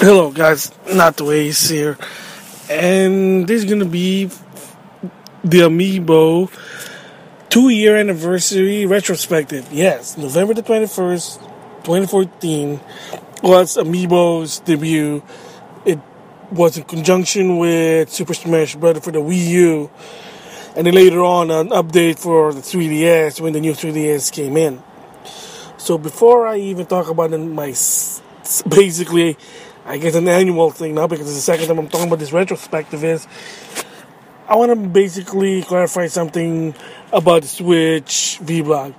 Hello, guys. Not the way ways here, and this is gonna be the Amiibo two-year anniversary retrospective. Yes, November the twenty-first, twenty fourteen, was Amiibo's debut. It was in conjunction with Super Smash Bros. for the Wii U, and then later on an update for the 3DS when the new 3DS came in. So before I even talk about my basically I guess an annual thing now because it's the second time I'm talking about this retrospective is I want to basically clarify something about the Switch vlog.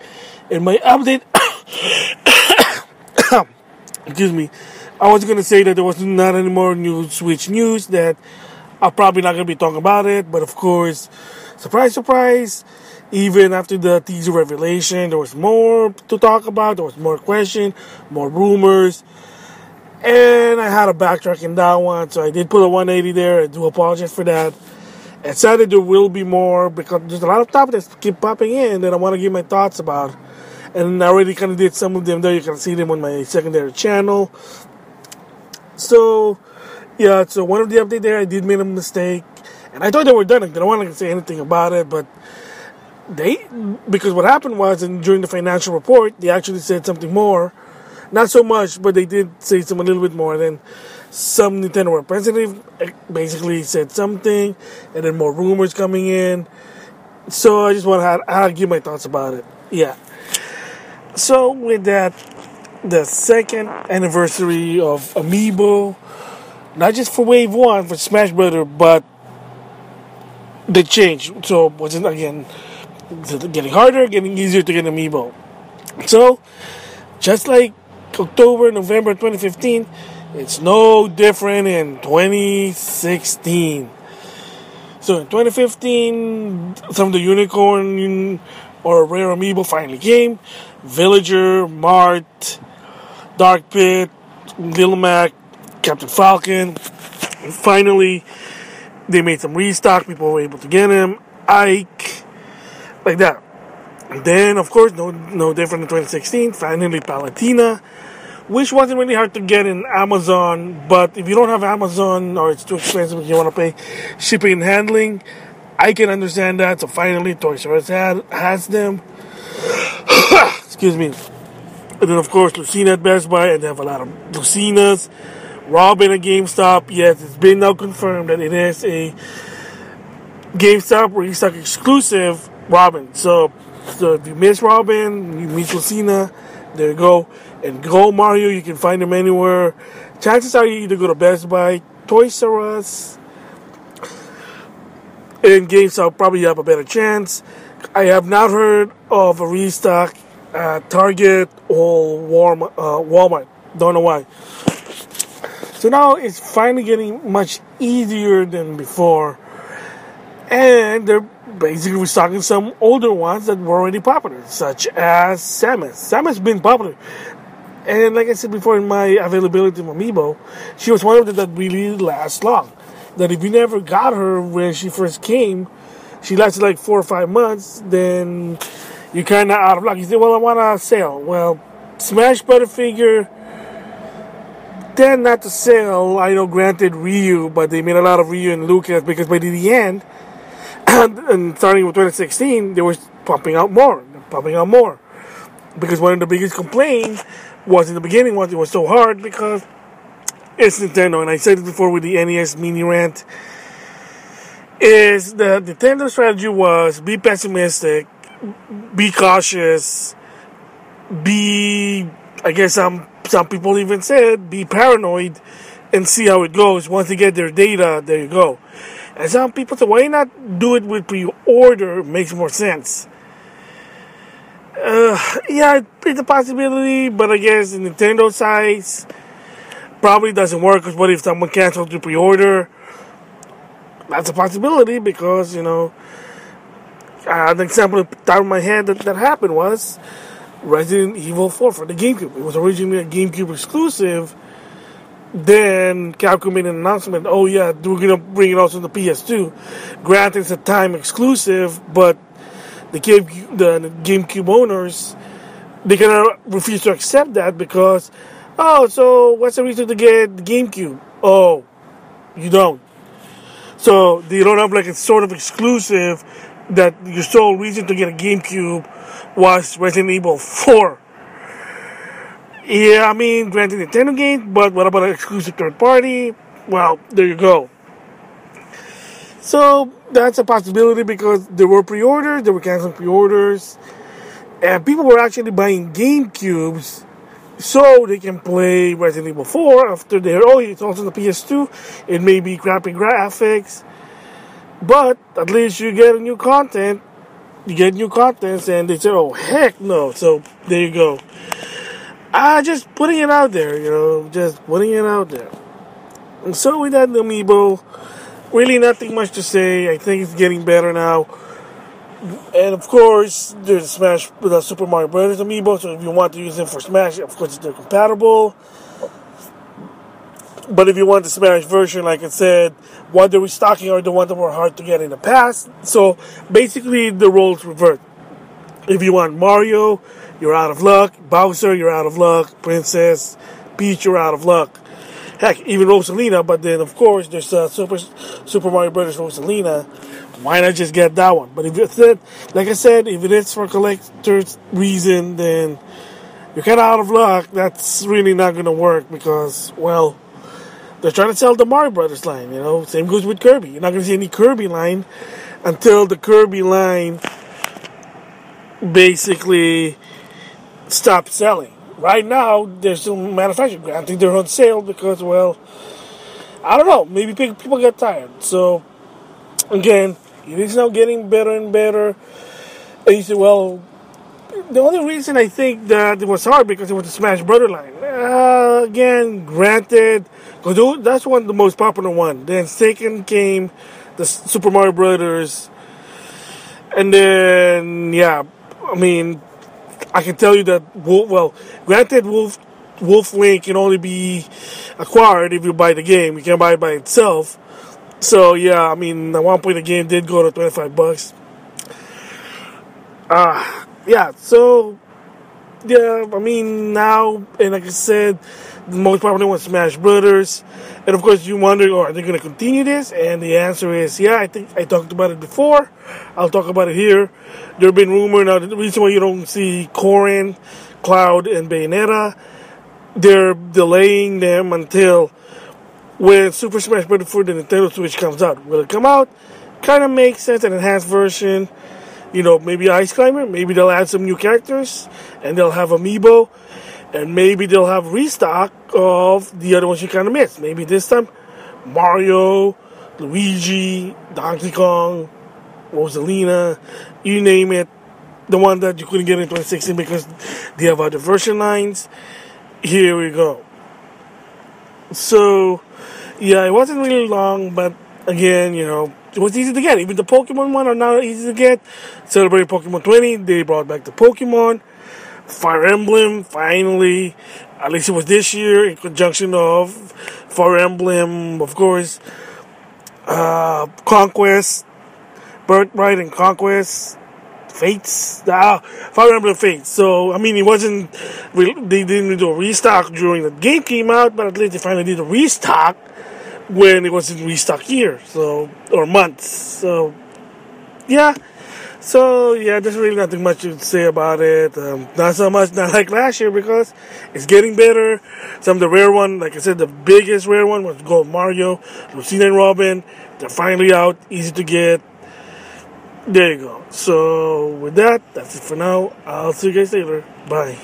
In my update, excuse me, I was going to say that there was not any more new Switch news that I'm probably not going to be talking about it, but of course, surprise, surprise, even after the teaser revelation, there was more to talk about, there was more questions, more rumors and I had a backtrack in that one, so I did put a 180 there. I do apologize for that. And sadly, there will be more because there's a lot of topics that keep popping in that I want to give my thoughts about. And I already kind of did some of them there. You can see them on my secondary channel. So, yeah, so one of the update there, I did make a mistake. And I thought they were done. I didn't want to say anything about it, but they, because what happened was, and during the financial report, they actually said something more not so much, but they did say some a little bit more. Then some Nintendo representative eh, basically said something, and then more rumors coming in. So I just want to, give my thoughts about it. Yeah. So with that, the second anniversary of Amiibo, not just for Wave One for Smash Brother, but the change. So wasn't again getting harder, getting easier to get Amiibo. So just like October, November 2015. It's no different in 2016. So in 2015, some of the unicorn or rare amiibo finally came. Villager, Marth, Dark Pit, Little Mac, Captain Falcon. And finally, they made some restock. People were able to get him. Ike, like that. Then, of course, no no different in 2016. Finally, Palutena, which wasn't really hard to get in Amazon. But if you don't have Amazon or it's too expensive, you want to pay shipping and handling, I can understand that. So finally, Toys R Us had, has them. Excuse me. And then, of course, Lucina at Best Buy, and they have a lot of Lucinas. Robin at GameStop. Yes, it's been now confirmed that it is a GameStop restock exclusive Robin. So, so if you miss Robin, you miss Lucina, there you go. And Gold Mario, you can find them anywhere. Chances are you either go to Best Buy, Toys R Us, and GameStop probably have a better chance. I have not heard of a restock at Target or. Uh, Walmart. Don't know why. So now it's finally getting much easier than before. And they're basically restocking some older ones that were already popular, such as Samus. Samus been popular. And like I said before in my availability of Amiibo, she was one of them that really lasts long. That if you never got her when she first came, she lasted like four or five months, then you're kind of out of luck. You say, well, I want a sale. Well, Smash Butterfigure, then not to sell. I know, granted, Ryu, but they made a lot of Ryu and Lucas because by the end, and starting with 2016, they were pumping out more, pumping out more. Because one of the biggest complaints was in the beginning was it was so hard because it's Nintendo, and I said it before with the NES mini rant. Is the Nintendo strategy was be pessimistic, be cautious, be I guess some some people even said be paranoid and see how it goes. Once they get their data, there you go. And some people say, why not do it with pre-order? Makes more sense. Uh, yeah, it's a possibility, but I guess the Nintendo size probably doesn't work. Because what if someone cancels the pre-order? That's a possibility because you know. Uh, an example at the top of my head that, that happened was Resident Evil 4 for the GameCube. It was originally a GameCube exclusive. Then Capcom made an announcement, oh yeah, we're gonna bring it also to the PS2. Granted, it's a time exclusive, but the Game the GameCube owners they gonna refuse to accept that because Oh, so what's the reason to get GameCube? Oh, you don't. So you don't have like a sort of exclusive that your sole reason to get a GameCube was Resident Evil 4. Yeah, I mean, granted Nintendo game, but what about an exclusive third party? Well, there you go. So that's a possibility because there were pre-orders, there were canceled pre-orders, and people were actually buying GameCubes so they can play Resident Evil 4 after they're oh it's also the PS2. It may be crappy graphics, but at least you get new content. You get new content, and they say, "Oh heck no!" So there you go. Ah, just putting it out there, you know, just putting it out there. And so with that amiibo, really nothing much to say. I think it's getting better now. And of course, there's Smash the Super Mario Brothers amiibo. So if you want to use them for Smash, of course they're compatible. But if you want the Smash version, like I said, what they're restocking are the ones that were hard to get in the past. So basically, the roles revert. If you want Mario, you're out of luck. Bowser, you're out of luck. Princess, Peach, you're out of luck. Heck, even Rosalina. But then, of course, there's uh, Super Super Mario Brothers Rosalina. Why not just get that one? But if it's it, like I said, if it is for collector's reason, then you're kind of out of luck. That's really not going to work because, well, they're trying to sell the Mario Brothers line. You know, same goes with Kirby. You're not going to see any Kirby line until the Kirby line basically stop selling. Right now, they're still manufacturing. I think they're on sale because, well, I don't know. Maybe people get tired. So, again, it is now getting better and better. And you say, well, the only reason I think that it was hard because it was the Smash Brother line. Uh, again, granted, because that's one the most popular one. Then second came the Super Mario Brothers, and then yeah, I mean, I can tell you that, Wolf, well, granted, Wolf, Wolf Link can only be acquired if you buy the game. You can't buy it by itself. So, yeah, I mean, at one point the game did go to 25 bucks. Uh, yeah, so, yeah, I mean, now, and like I said, most popular one Smash Brothers. And of course, you wonder, oh, are they going to continue this? And the answer is, yeah, I think I talked about it before. I'll talk about it here. There have been rumors. Now, the reason why you don't see Corrin, Cloud, and Bayonetta, they're delaying them until when Super Smash Bros. for the Nintendo Switch comes out. Will it come out? Kind of makes sense, an enhanced version. You know, maybe Ice Climber, maybe they'll add some new characters, and they'll have Amiibo and maybe they'll have restock of the other ones you kind of missed. Maybe this time Mario, Luigi, Donkey Kong, Rosalina, you name it. The one that you couldn't get in 2016 because they have other version lines. Here we go. So, yeah, it wasn't really long, but again, you know, it was easy to get. Even the Pokemon one are now easy to get. Celebrate Pokemon 20, they brought back the Pokemon. Fire Emblem finally, at least it was this year in conjunction of Fire Emblem, of course, uh, Conquest, Birthright and Conquest, Fates, ah, Fire Emblem Fates. So I mean, it wasn't they didn't do a restock during the game came out, but at least they finally did a restock when it was in restock year, so or months. So yeah. So yeah, there's really nothing much to say about it. Um, not so much, not like last year because it's getting better. Some of the rare one, like I said, the biggest rare one was Gold Mario, Lucina and Robin. They're finally out, easy to get. There you go. So with that, that's it for now. I'll see you guys later. Bye.